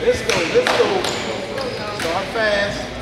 Let's go, let's go. Start fast.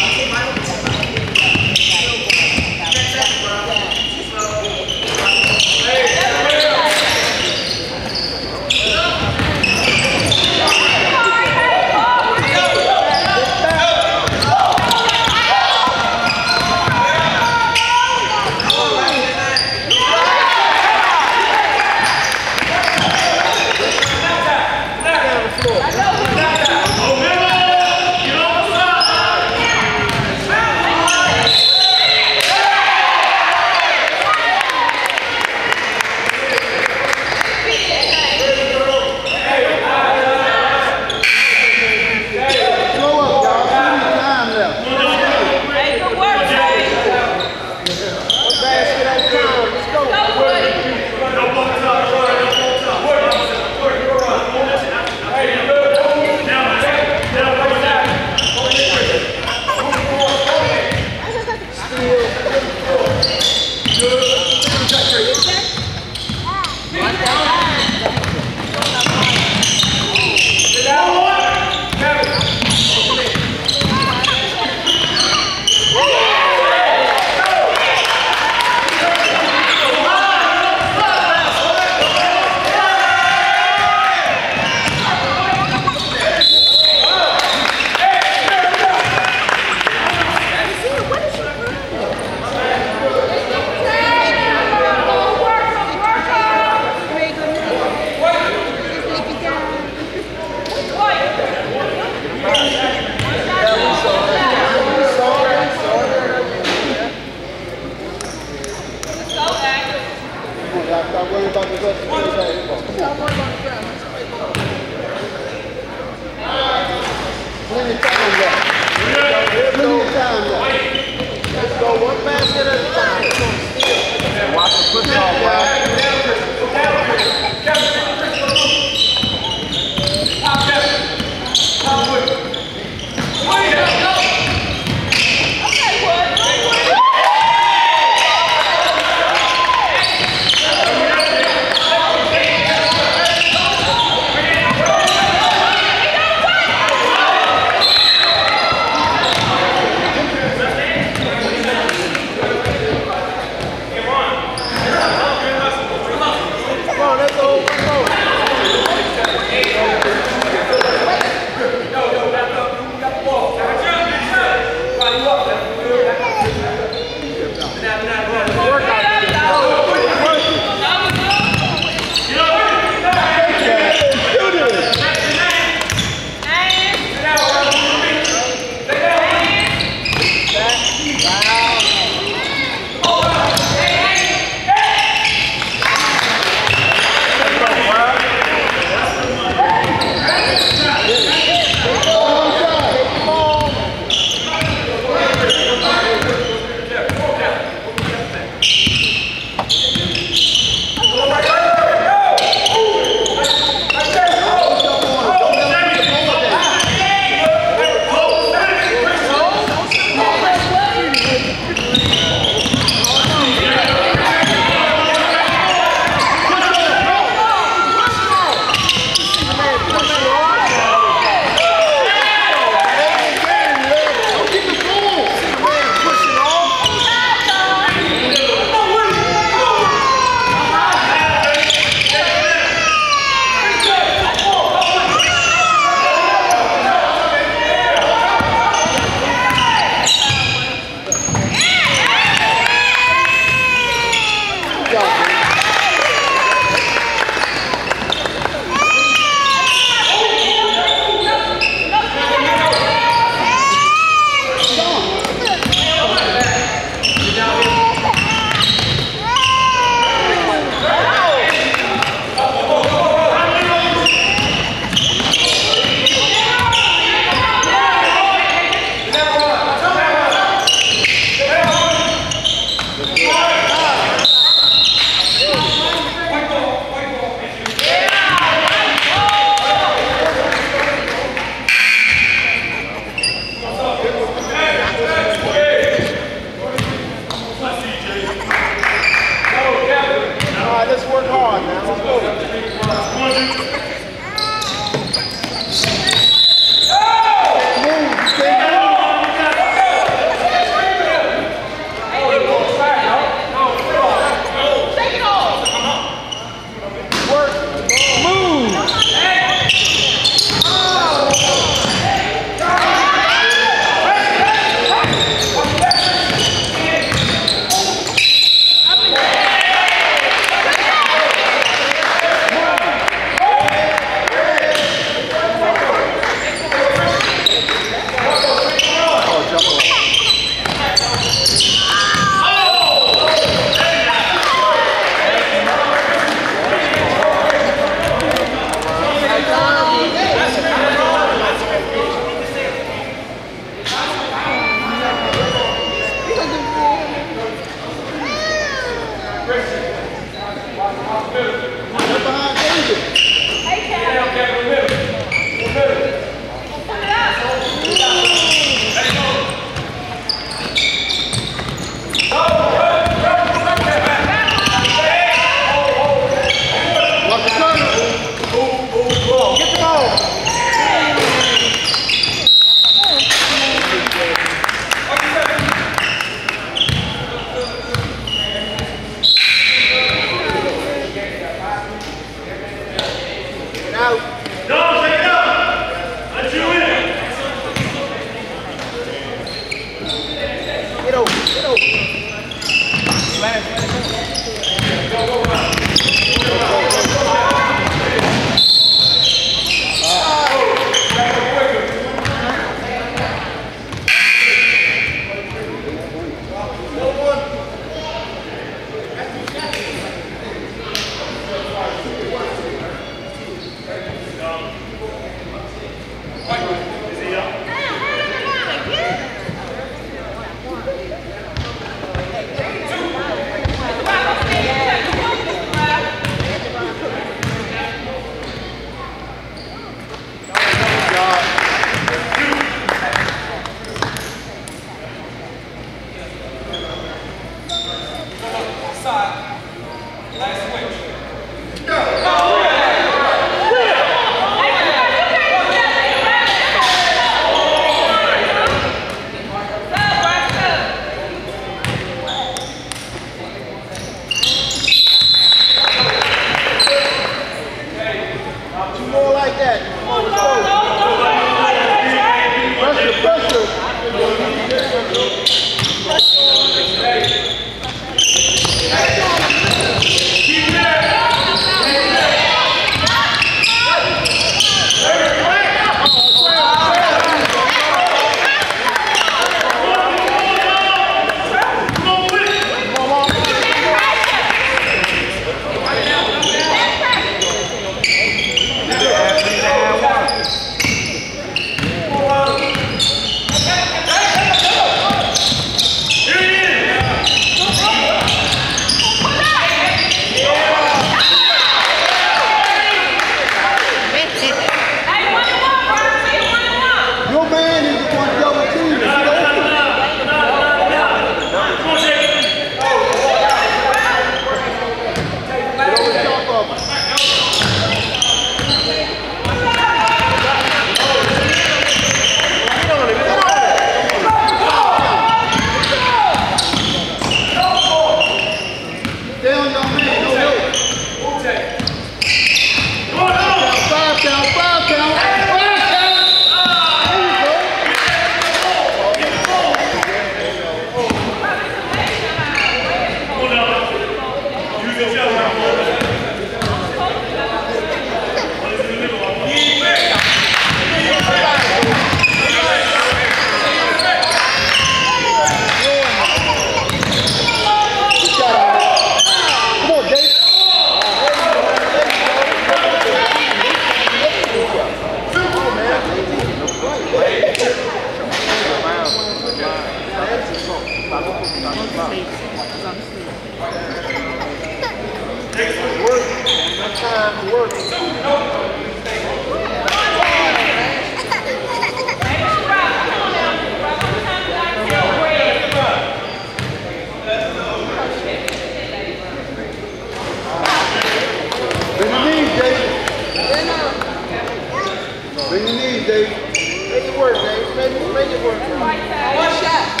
Bring the knees, David. Make it work, David. Make it, make it work. One shot.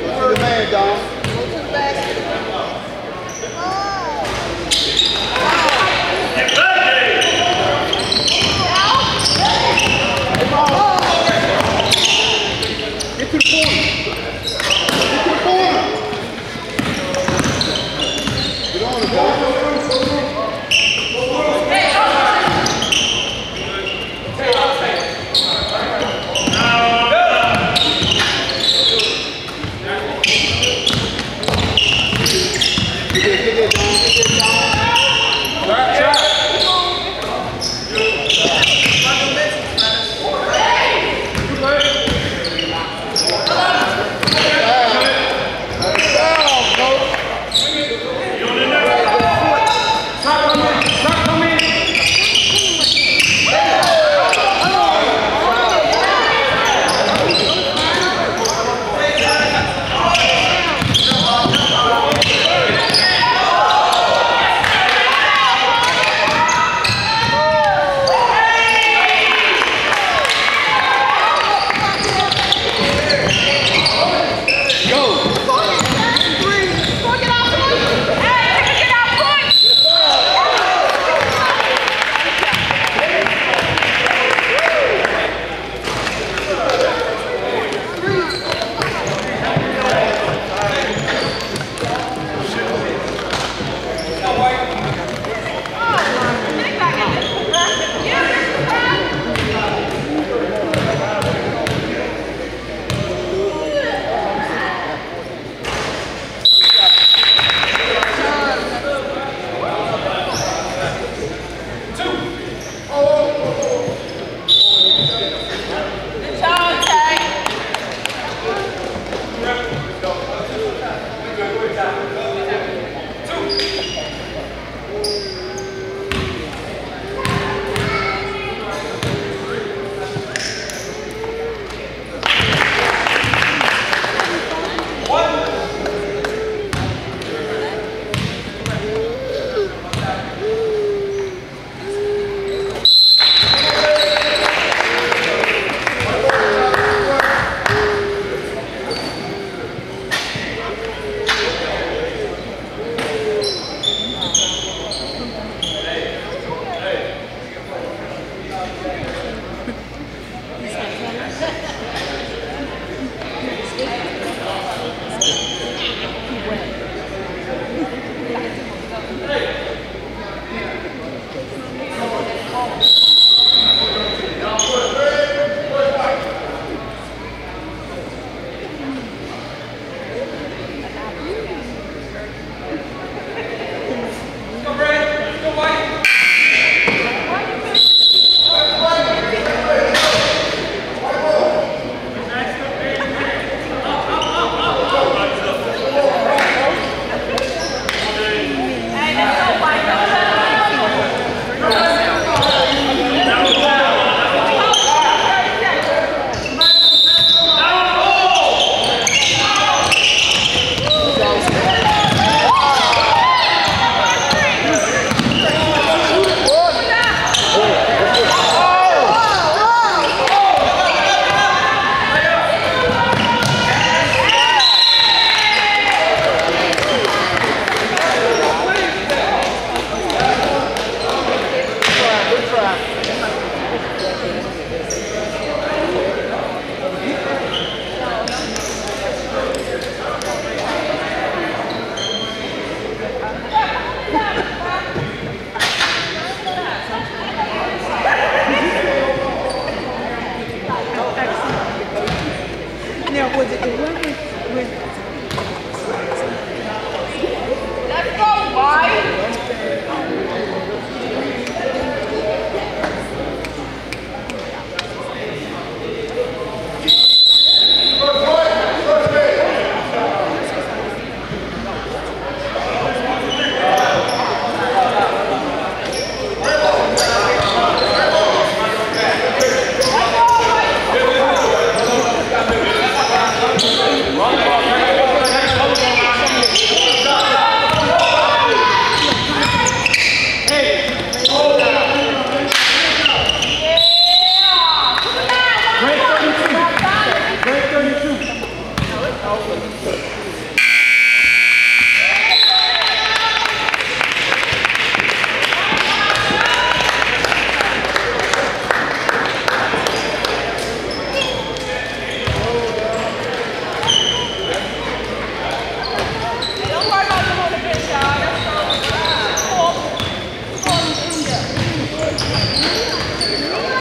Go to the man, Don. Go to the basket. Get to the corner.